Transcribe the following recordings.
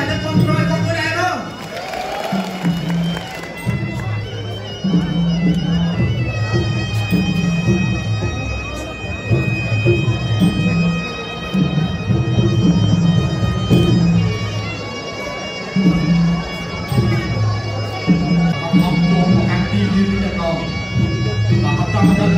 là các con roi con không Hãy subscribe cho kênh Ghiền Mì Gõ Để không bỏ lỡ những video hấp dẫn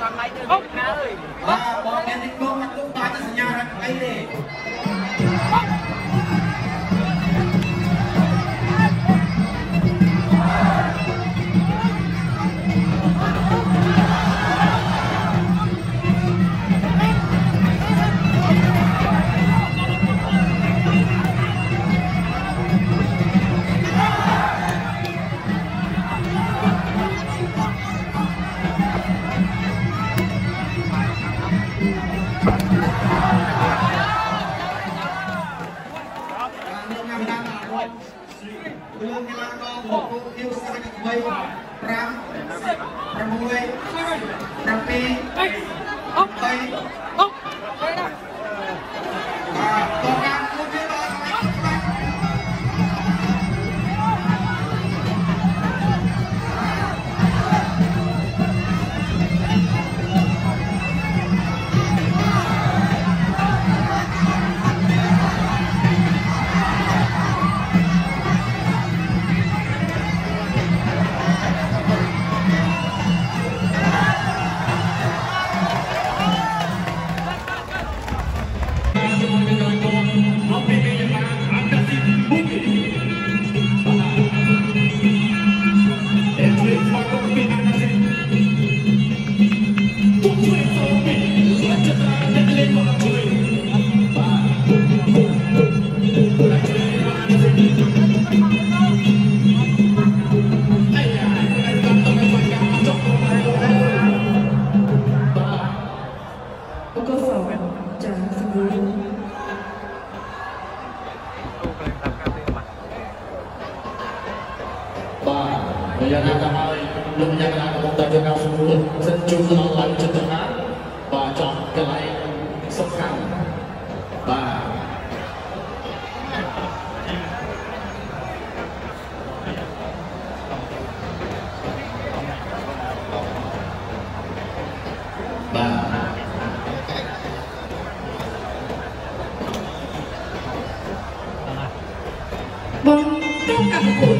គាត់មកទៅណាអើយបាទបងអ្នកនេះគុំមិនគុំបានសញ្ញារត់អីទេ và chọn cái lay sông khăn. Và và bóng trong cặp cuộn